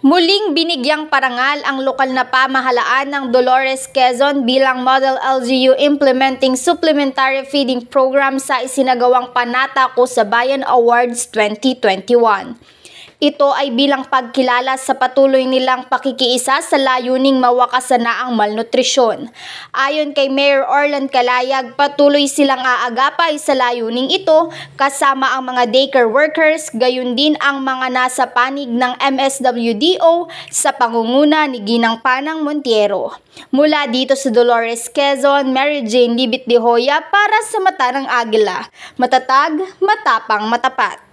Muling binigyang parangal ang lokal na pamahalaan ng Dolores Quezon bilang Model LGU implementing supplementary feeding program sa isinagawang Panata Ko sa Bayan Awards 2021. Ito ay bilang pagkilala sa patuloy nilang pakikiisa sa layuning mawakasan na ang malnutrisyon. Ayon kay Mayor Orlan Kalayag, patuloy silang aagapay sa layuning ito kasama ang mga daycare workers, gayon din ang mga nasa panig ng MSWDO sa pangunguna ni Ginang Panang Montiero. Mula dito sa Dolores Quezon, Mary Jane Libit de Hoya para sa Mata ng Agila. Matatag, matapang, matapat.